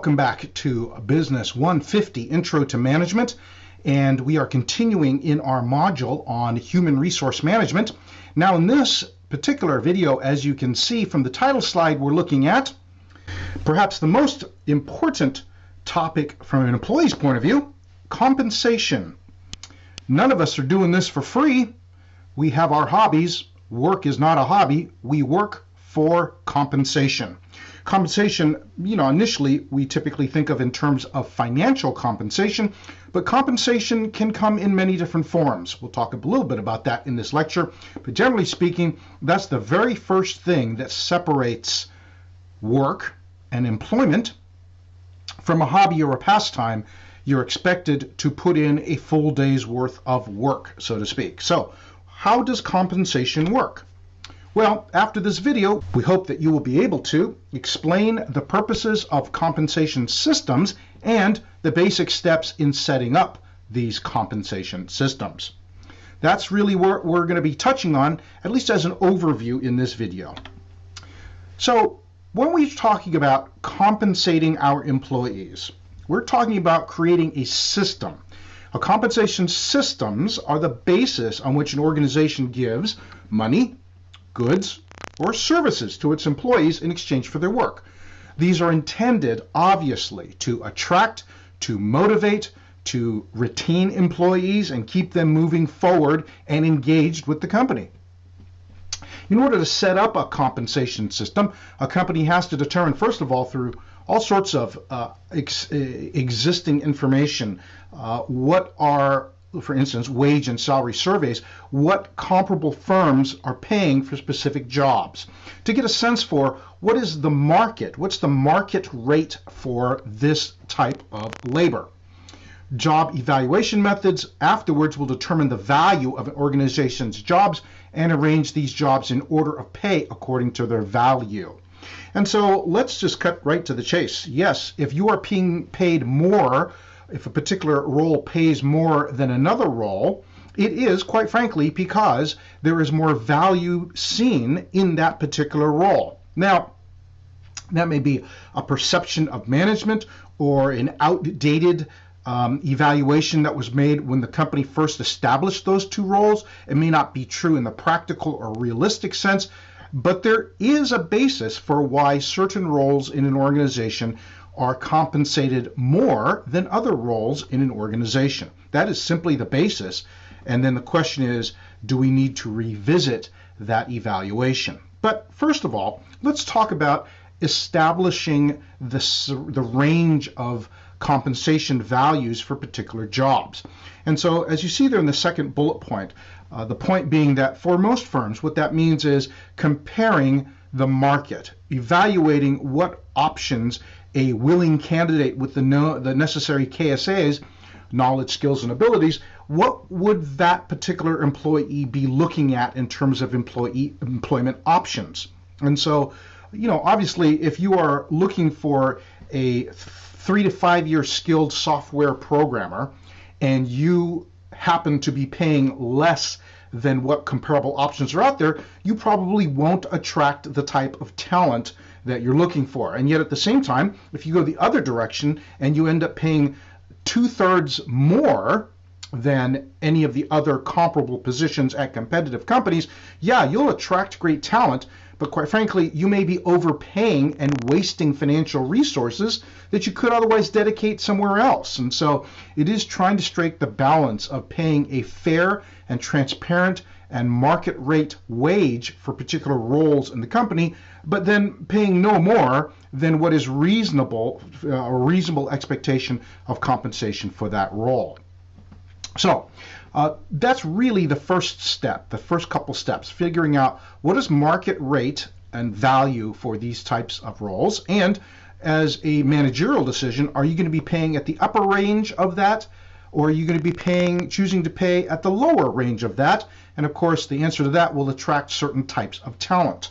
Welcome back to Business 150 Intro to Management. And we are continuing in our module on human resource management. Now, in this particular video, as you can see from the title slide, we're looking at perhaps the most important topic from an employee's point of view compensation. None of us are doing this for free. We have our hobbies. Work is not a hobby. We work for compensation. Compensation, you know, initially we typically think of in terms of financial compensation, but compensation can come in many different forms. We'll talk a little bit about that in this lecture, but generally speaking, that's the very first thing that separates work and employment from a hobby or a pastime. You're expected to put in a full day's worth of work, so to speak. So, how does compensation work? Well, after this video, we hope that you will be able to explain the purposes of compensation systems and the basic steps in setting up these compensation systems. That's really what we're going to be touching on, at least as an overview in this video. So, when we're talking about compensating our employees, we're talking about creating a system. A compensation systems are the basis on which an organization gives money, goods, or services to its employees in exchange for their work. These are intended, obviously, to attract, to motivate, to retain employees and keep them moving forward and engaged with the company. In order to set up a compensation system, a company has to determine, first of all, through all sorts of uh, ex- existing information, uh, what are for instance, wage and salary surveys, what comparable firms are paying for specific jobs to get a sense for what is the market, what's the market rate for this type of labor. Job evaluation methods afterwards will determine the value of an organization's jobs and arrange these jobs in order of pay according to their value. And so let's just cut right to the chase. Yes, if you are being paid more if a particular role pays more than another role, it is, quite frankly, because there is more value seen in that particular role. Now, that may be a perception of management or an outdated um, evaluation that was made when the company first established those two roles. It may not be true in the practical or realistic sense, but there is a basis for why certain roles in an organization are compensated more than other roles in an organization. That is simply the basis. And then the question is do we need to revisit that evaluation? But first of all, let's talk about establishing the, the range of compensation values for particular jobs. And so, as you see there in the second bullet point, uh, the point being that for most firms, what that means is comparing the market, evaluating what options a willing candidate with the, no, the necessary KSAs, knowledge, skills, and abilities, what would that particular employee be looking at in terms of employee employment options? And so, you know, obviously, if you are looking for a three to five year skilled software programmer and you happen to be paying less than what comparable options are out there, you probably won't attract the type of talent that you're looking for. And yet at the same time, if you go the other direction and you end up paying two thirds more than any of the other comparable positions at competitive companies, yeah, you'll attract great talent, but quite frankly, you may be overpaying and wasting financial resources that you could otherwise dedicate somewhere else. And so it is trying to strike the balance of paying a fair and transparent and market rate wage for particular roles in the company, but then paying no more than what is reasonable, uh, a reasonable expectation of compensation for that role. So uh, that's really the first step, the first couple steps, figuring out what is market rate and value for these types of roles. And as a managerial decision, are you going to be paying at the upper range of that? Or are you going to be paying, choosing to pay at the lower range of that? And of course, the answer to that will attract certain types of talent.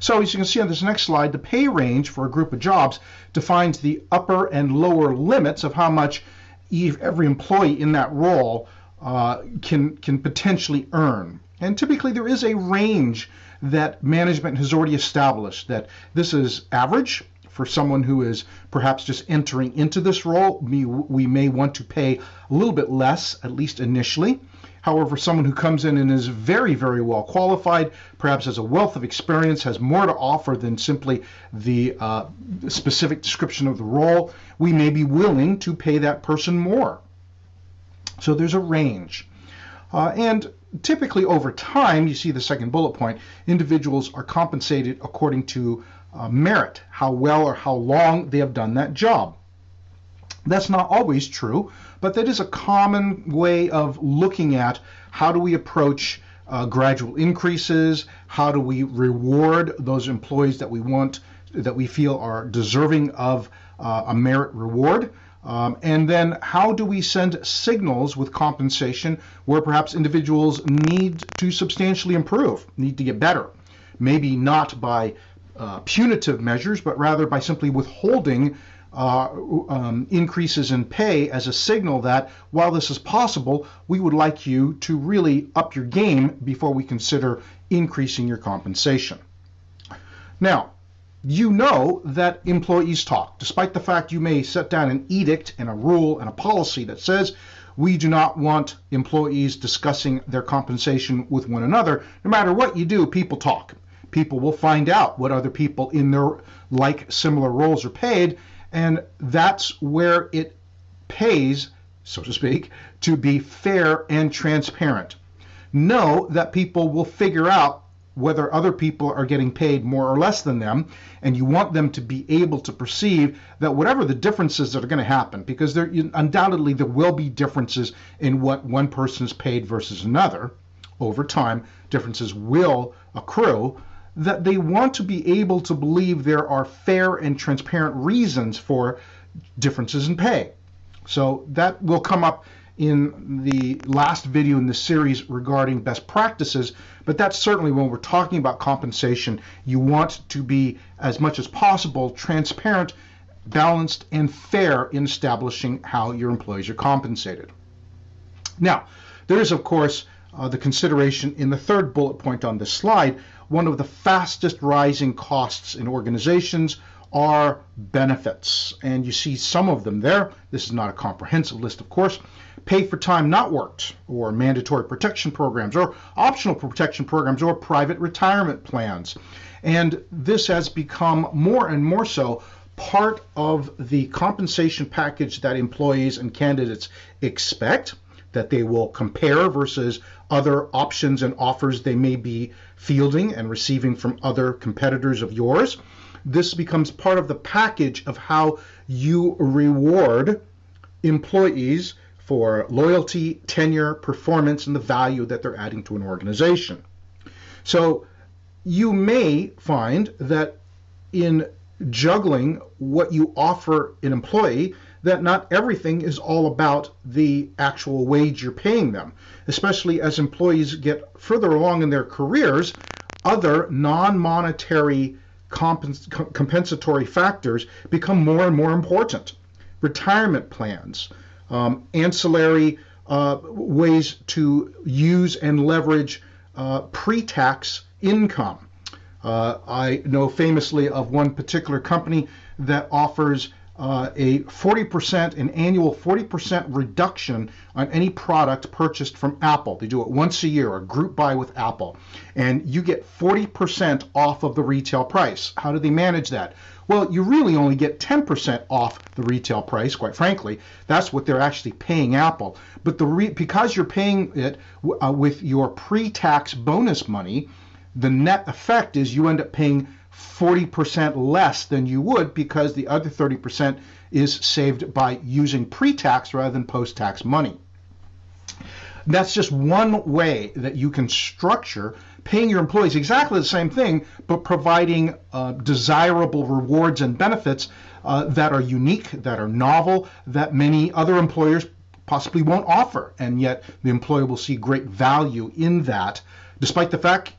So as you can see on this next slide, the pay range for a group of jobs defines the upper and lower limits of how much every employee in that role uh, can, can potentially earn. And typically there is a range that management has already established that this is average for someone who is perhaps just entering into this role. We, we may want to pay a little bit less, at least initially. However, someone who comes in and is very, very well qualified, perhaps has a wealth of experience, has more to offer than simply the uh, specific description of the role, we may be willing to pay that person more. So there's a range. Uh, and typically over time, you see the second bullet point, individuals are compensated according to uh, merit, how well or how long they have done that job. That's not always true, but that is a common way of looking at how do we approach uh, gradual increases, how do we reward those employees that we want, that we feel are deserving of uh, a merit reward. Um, and then how do we send signals with compensation where perhaps individuals need to substantially improve, need to get better? Maybe not by uh, punitive measures, but rather by simply withholding uh, um, increases in pay as a signal that while this is possible, we would like you to really up your game before we consider increasing your compensation. Now, you know that employees talk, despite the fact you may set down an edict and a rule and a policy that says we do not want employees discussing their compensation with one another. No matter what you do, people talk. People will find out what other people in their like similar roles are paid, and that's where it pays, so to speak, to be fair and transparent. Know that people will figure out whether other people are getting paid more or less than them, and you want them to be able to perceive that whatever the differences that are going to happen, because there undoubtedly there will be differences in what one person is paid versus another over time, differences will accrue that they want to be able to believe there are fair and transparent reasons for differences in pay. So that will come up in the last video in the series regarding best practices, but that's certainly when we're talking about compensation, you want to be as much as possible transparent, balanced, and fair in establishing how your employees are compensated. Now, there is, of course, uh, the consideration in the third bullet point on this slide, one of the fastest rising costs in organizations are benefits. And you see some of them there. This is not a comprehensive list, of course. Pay for time not worked, or mandatory protection programs, or optional protection programs, or private retirement plans. And this has become more and more so part of the compensation package that employees and candidates expect that they will compare versus other options and offers they may be fielding and receiving from other competitors of yours. This becomes part of the package of how you reward employees for loyalty, tenure, performance, and the value that they're adding to an organization. So you may find that in juggling what you offer an employee, that not everything is all about the actual wage you're paying them. Especially as employees get further along in their careers, other non monetary compens- compensatory factors become more and more important. Retirement plans, um, ancillary uh, ways to use and leverage uh, pre tax income. Uh, I know famously of one particular company that offers uh, a 40%, an annual 40% reduction on any product purchased from Apple. They do it once a year, a group buy with Apple, and you get 40% off of the retail price. How do they manage that? Well, you really only get 10% off the retail price, quite frankly. That's what they're actually paying Apple. But the because you're paying it uh, with your pre tax bonus money, the net effect is you end up paying 40% less than you would because the other 30% is saved by using pre-tax rather than post-tax money. That's just one way that you can structure paying your employees exactly the same thing, but providing uh, desirable rewards and benefits uh, that are unique, that are novel, that many other employers possibly won't offer. And yet the employer will see great value in that, despite the fact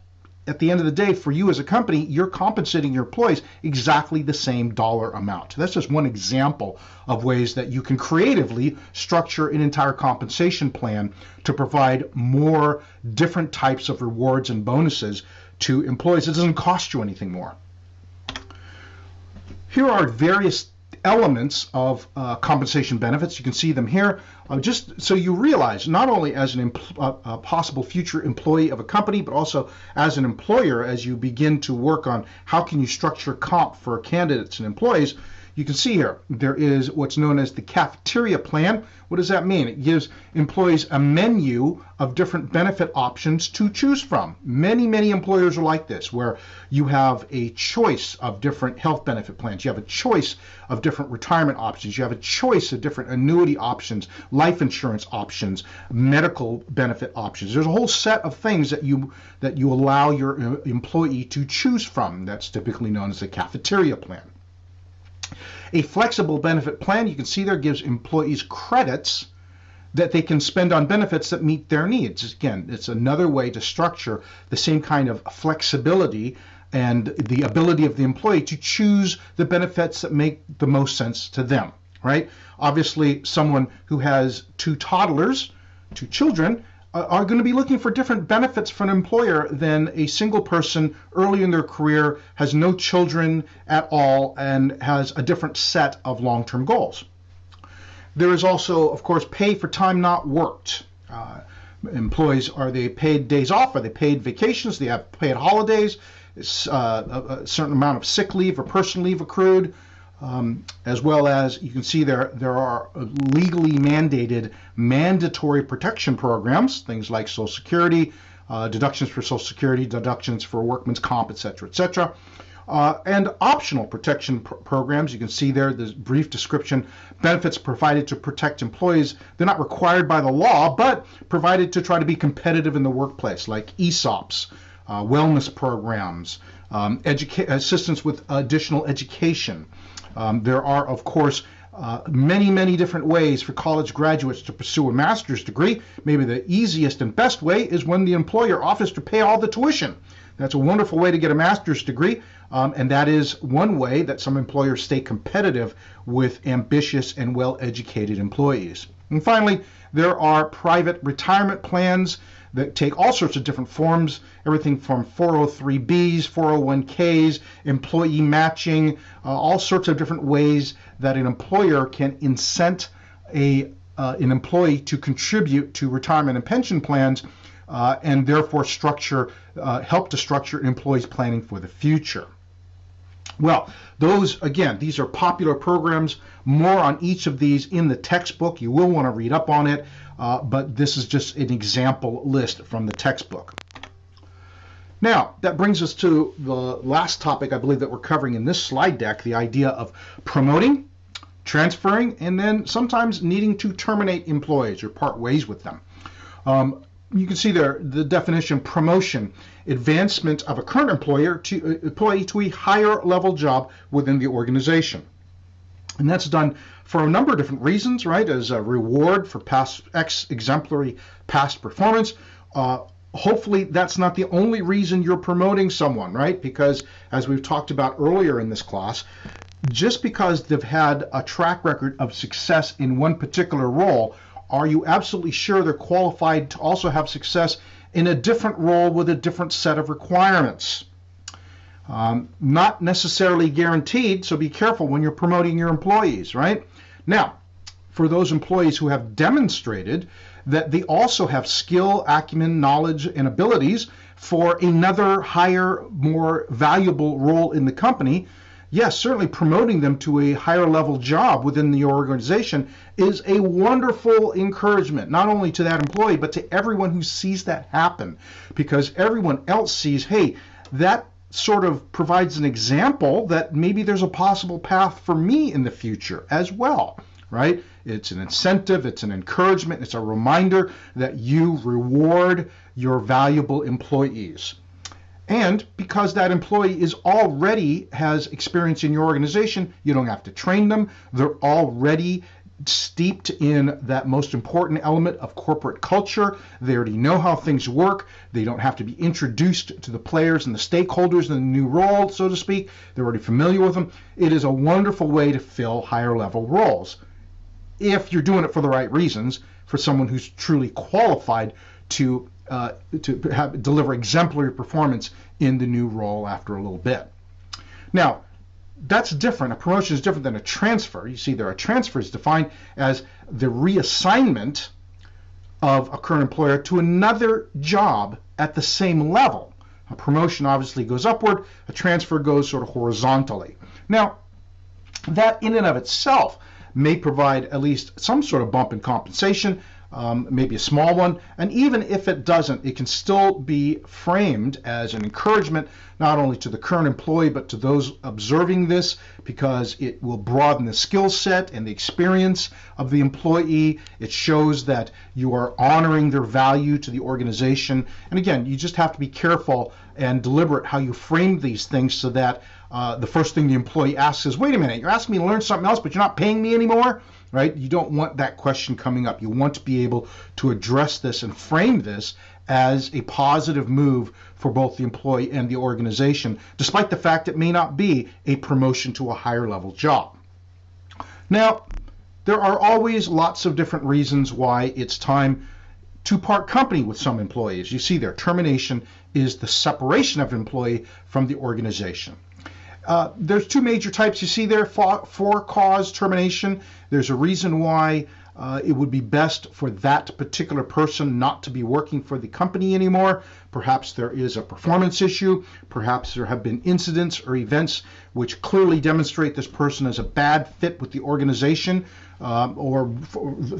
at the end of the day, for you as a company, you're compensating your employees exactly the same dollar amount. That's just one example of ways that you can creatively structure an entire compensation plan to provide more different types of rewards and bonuses to employees. It doesn't cost you anything more. Here are various elements of uh, compensation benefits. You can see them here. Uh, just so you realize, not only as an uh, possible future employee of a company, but also as an employer, as you begin to work on how can you structure comp for candidates and employees, you can see here there is what's known as the cafeteria plan. What does that mean? It gives employees a menu of different benefit options to choose from. Many, many employers are like this, where you have a choice of different health benefit plans. You have a choice of different retirement options. You have a choice of different annuity options, life insurance options, medical benefit options. There's a whole set of things that you that you allow your uh, employee to choose from. That's typically known as a cafeteria plan. A flexible benefit plan, you can see there, gives employees credits that they can spend on benefits that meet their needs. Again, it's another way to structure the same kind of flexibility and the ability of the employee to choose the benefits that make the most sense to them, right? Obviously, someone who has two toddlers, two children, are going to be looking for different benefits from an employer than a single person early in their career has no children at all and has a different set of long-term goals. There is also, of course, pay for time not worked. Uh, employees are they paid days off? Are they paid vacations? Do they have paid holidays? Uh, a, a certain amount of sick leave or personal leave accrued? Um, as well as you can see there there are legally mandated mandatory protection programs, things like Social Security, uh, deductions for Social Security, deductions for workman's comp, etc., etc. Uh, and optional protection pr programs. You can see there the brief description benefits provided to protect employees. They're not required by the law, but provided to try to be competitive in the workplace, like ESOPs, uh, wellness programs, um, assistance with additional education. Um, there are, of course, uh, many, many different ways for college graduates to pursue a master's degree. Maybe the easiest and best way is when the employer offers to pay all the tuition. That's a wonderful way to get a master's degree, um, and that is one way that some employers stay competitive with ambitious and well educated employees. And finally, there are private retirement plans that take all sorts of different forms, everything from 403bs, 401ks, employee matching, uh, all sorts of different ways that an employer can incent a uh, an employee to contribute to retirement and pension plans, uh, and therefore structure uh, help to structure employees planning for the future. Well, those, again, these are popular programs. More on each of these in the textbook. You will want to read up on it, uh, but this is just an example list from the textbook. Now, that brings us to the last topic I believe that we're covering in this slide deck, the idea of promoting, transferring, and then sometimes needing to terminate employees or part ways with them. Um, you can see there the definition promotion advancement of a current employer to uh, employee to a higher level job within the organization and that's done for a number of different reasons right? As a reward for past ex exemplary past performance. Uh, hopefully that's not the only reason you're promoting someone right? Because as we've talked about earlier in this class just because they've had a track record of success in one particular role are you absolutely sure they're qualified to also have success in a different role with a different set of requirements? Um, not necessarily guaranteed, so be careful when you're promoting your employees, right? Now, for those employees who have demonstrated that they also have skill, acumen, knowledge, and abilities for another higher, more valuable role in the company, yes, certainly promoting them to a higher level job within the organization is a wonderful encouragement, not only to that employee, but to everyone who sees that happen, because everyone else sees, hey, that sort of provides an example that maybe there's a possible path for me in the future as well, right? It's an incentive, it's an encouragement, it's a reminder that you reward your valuable employees. And because that employee is already has experience in your organization, you don't have to train them. They're already steeped in that most important element of corporate culture. They already know how things work. They don't have to be introduced to the players and the stakeholders in the new role, so to speak. They're already familiar with them. It is a wonderful way to fill higher level roles if you're doing it for the right reasons for someone who's truly qualified to uh, to have, deliver exemplary performance in the new role after a little bit. Now, that's different. A promotion is different than a transfer. You see, there a transfer is defined as the reassignment of a current employer to another job at the same level. A promotion obviously goes upward, a transfer goes sort of horizontally. Now, that in and of itself may provide at least some sort of bump in compensation, um, maybe a small one. And even if it doesn't, it can still be framed as an encouragement not only to the current employee but to those observing this because it will broaden the skill set and the experience of the employee. It shows that you are honoring their value to the organization. And again, you just have to be careful and deliberate how you frame these things so that uh, the first thing the employee asks is, wait a minute, you're asking me to learn something else, but you're not paying me anymore? Right? You don't want that question coming up. You want to be able to address this and frame this as a positive move for both the employee and the organization, despite the fact it may not be a promotion to a higher level job. Now, there are always lots of different reasons why it's time to part company with some employees. You see there, termination is the separation of employee from the organization. Uh, there's two major types you see there for, for cause termination. There's a reason why uh, it would be best for that particular person not to be working for the company anymore. Perhaps there is a performance issue. Perhaps there have been incidents or events which clearly demonstrate this person as a bad fit with the organization um, or,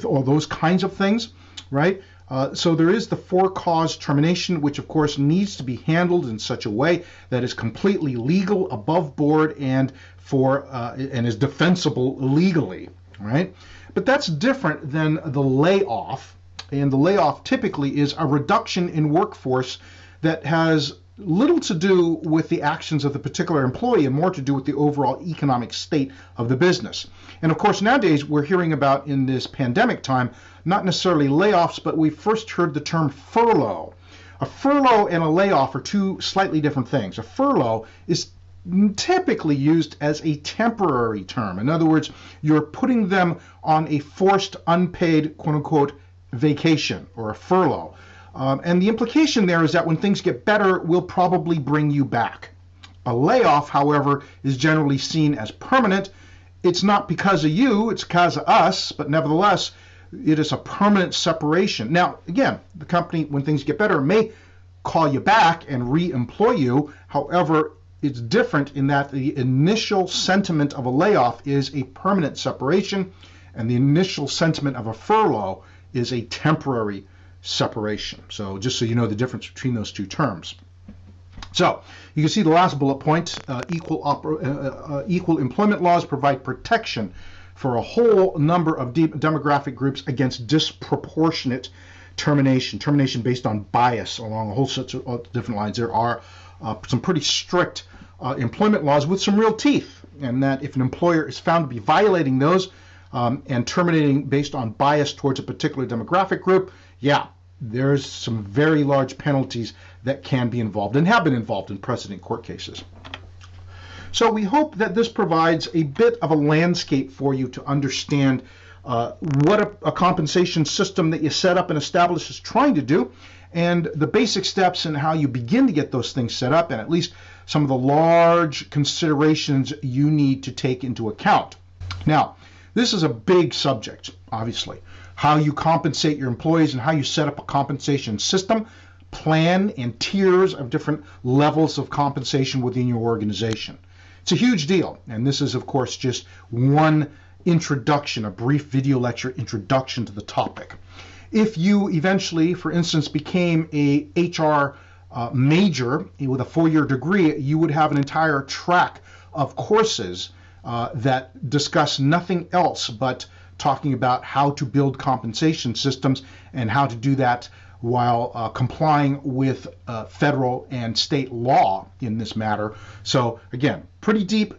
or those kinds of things, right? Uh, so there is the for cause termination, which of course needs to be handled in such a way that is completely legal, above board, and for uh, and is defensible legally, right? But that's different than the layoff, and the layoff typically is a reduction in workforce that has little to do with the actions of the particular employee and more to do with the overall economic state of the business. And of course, nowadays we're hearing about in this pandemic time, not necessarily layoffs, but we first heard the term furlough. A furlough and a layoff are two slightly different things. A furlough is typically used as a temporary term. In other words, you're putting them on a forced, unpaid, quote unquote, vacation or a furlough. Um, and the implication there is that when things get better, we'll probably bring you back. A layoff, however, is generally seen as permanent. It's not because of you, it's because of us, but nevertheless, it is a permanent separation. Now, again, the company, when things get better, may call you back and re employ you. However, it's different in that the initial sentiment of a layoff is a permanent separation, and the initial sentiment of a furlough is a temporary separation. So just so you know the difference between those two terms. So you can see the last bullet point, uh, equal, uh, uh, equal employment laws provide protection for a whole number of de demographic groups against disproportionate termination, termination based on bias along a whole set of uh, different lines. There are uh, some pretty strict uh, employment laws with some real teeth, and that if an employer is found to be violating those um, and terminating based on bias towards a particular demographic group, yeah, there's some very large penalties that can be involved and have been involved in precedent court cases. So we hope that this provides a bit of a landscape for you to understand uh, what a, a, compensation system that you set up and establish is trying to do, and the basic steps and how you begin to get those things set up, and at least some of the large considerations you need to take into account. Now, this is a big subject, obviously how you compensate your employees and how you set up a compensation system, plan, and tiers of different levels of compensation within your organization. It's a huge deal, and this is, of course, just one introduction, a brief video lecture introduction to the topic. If you eventually, for instance, became a HR uh, major with a four-year degree, you would have an entire track of courses uh, that discuss nothing else but talking about how to build compensation systems and how to do that while uh, complying with uh, federal and state law in this matter. So again, pretty deep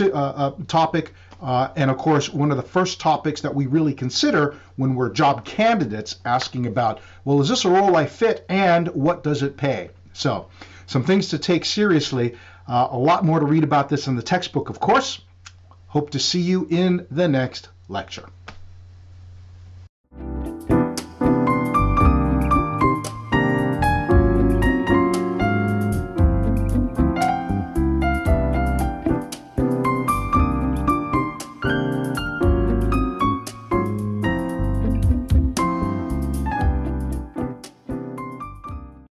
uh, uh topic, Uh, and of course, one of the first topics that we really consider when we're job candidates asking about, well, is this a role I fit and what does it pay? So, some things to take seriously. Uh, a lot more to read about this in the textbook, of course. Hope to see you in the next lecture.